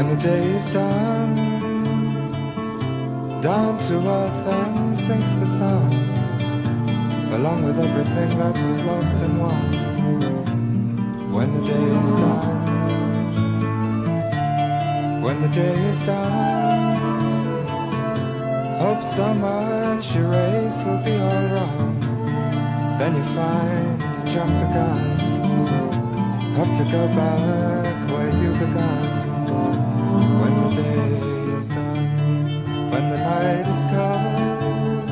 when the day is done. Down to earth and sinks the sun, along with everything that was lost and won. When the day is done, when the day is done, hope so much your race will be all wrong. Then you find you jumped the gun, have to go back where you is cold,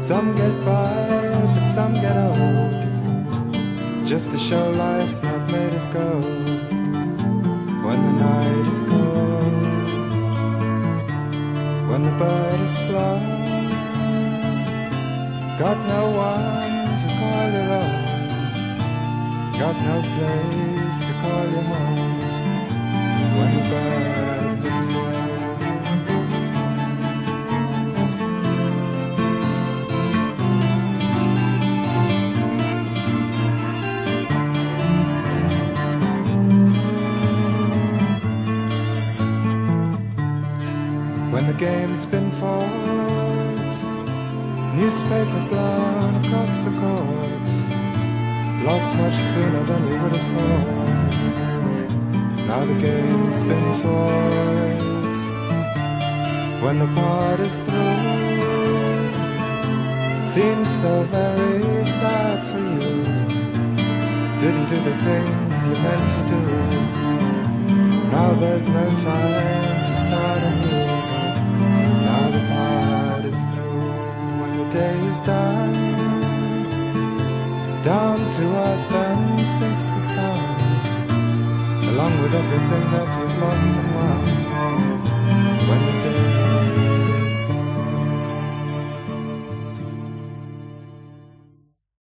some get by, but some get old. Just to show life's not made of gold. When the night is cold, when the bird is flown, got no one to call your own, got no place to call your home. When the bird the game's been fought. Newspaper blown across the court. Lost much sooner than you would have thought. Now the game's been fought. When the part is through, seems so very sad for you. Didn't do the things you meant to do. Now there's no time day is done. Down to earth and sinks the sun, along with everything that